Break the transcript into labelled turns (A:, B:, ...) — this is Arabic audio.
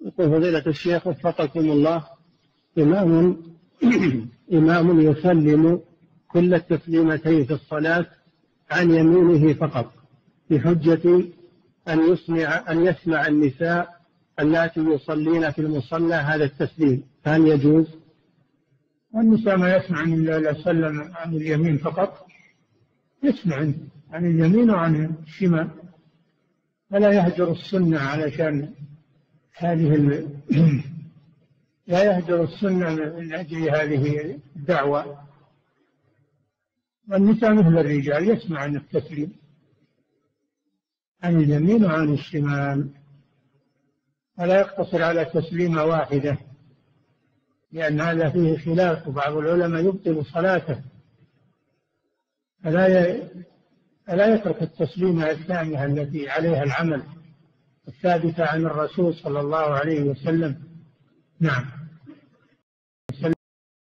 A: يقول فضيلة الشيخ وفقكم الله إمام إمام يسلم كل التسليمتين في الصلاة عن يمينه فقط بحجة أن يسمع أن يسمع النساء اللاتي يصلين في المصلى هذا التسليم فهل يجوز؟
B: النساء ما يسمع إلا سلم عن اليمين فقط يسمع عن اليمين وعن الشمال فلا يهجر السنة علشان هذه ال... لا يهجر السنة من أجل هذه الدعوة. والنساء مثل الرجال يسمع عن التسليم عن اليمين وعن الشمال ولا يقتصر على تسليمة واحدة لأن هذا فيه خلاف. وبعض العلماء يبطل صلاته فلا فلا يترك التسليمة الثانية التي عليها العمل. الثابتة عن الرسول صلى الله عليه وسلم. نعم.